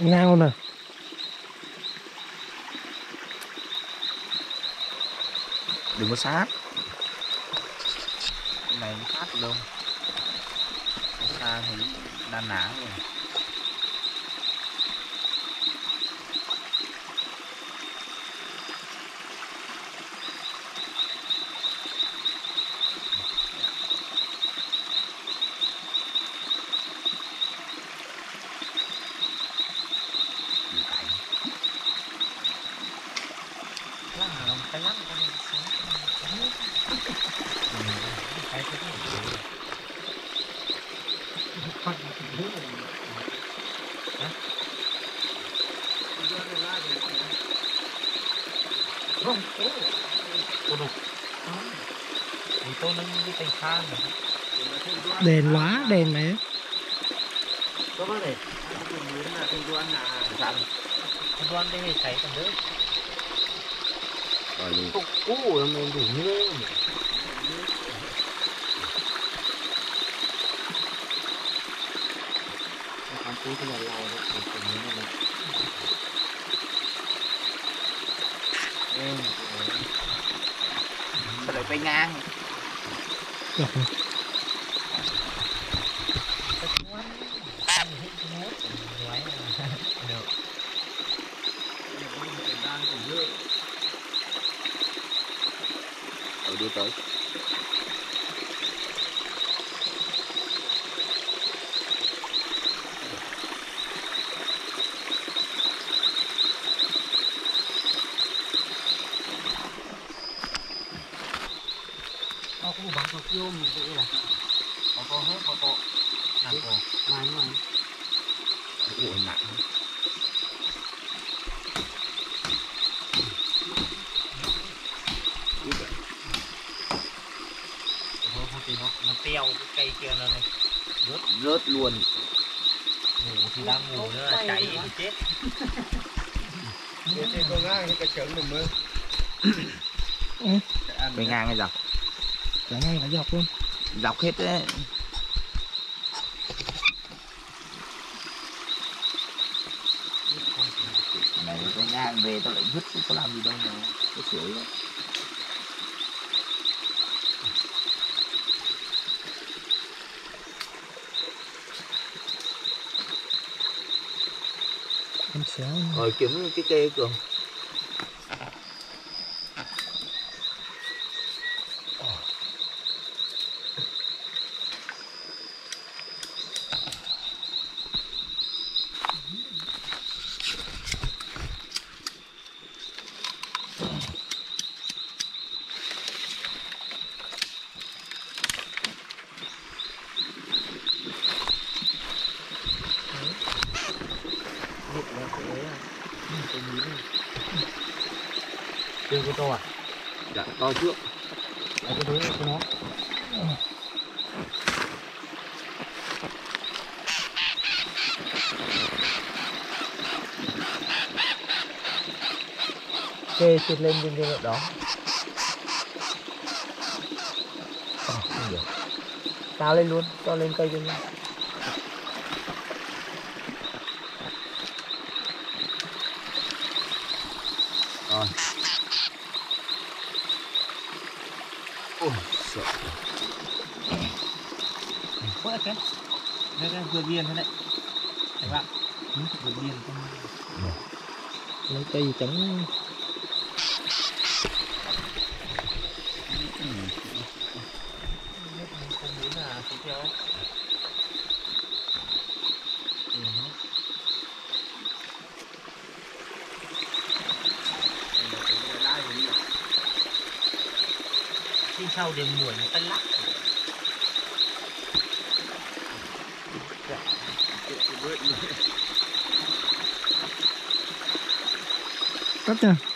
ngao nè. Đừng có sát. Cái này nó sát luôn. Đâu xa thì đan nã rồi. Lá nào cái lắm con cái cái thì tôi nó đi tay khan rồi đèn quá đèn này có đi. cục cũ là mình đủ như con cũ cái là lâu đấy thì cũng như này Sao lại quay ngang Rồi. Rồi đưa tới. Nó cũng bắn vào vô mình tự là có có hết có có nặng có mai mà Ủa nặng thôi không thì nó nó teo cái cây kia nó này. Rớt Rớt luôn. Ngủ thì đang ngủ nữa là cháy thì chết. Quay ngang hay dọc? Cả ngang cả dọc luôn. Dọc hết đấy. Này quay ngang về tao lại vứt chứ có làm gì đâu mà. Cái sưởi đó em xéo Rồi kiếm cái cây cường chưa có to à? Dạ to trước. Đấy, cái đối của nó kê xịt lên bên kia đó. Ờ, không được. cao lên luôn cho lên cây luôn. Rồi Quất cái đây đây vừa biên thế đấy. Các bạn. Ừ, vừa biên không lấy cây chống sau mùa nó tân lắc Right there.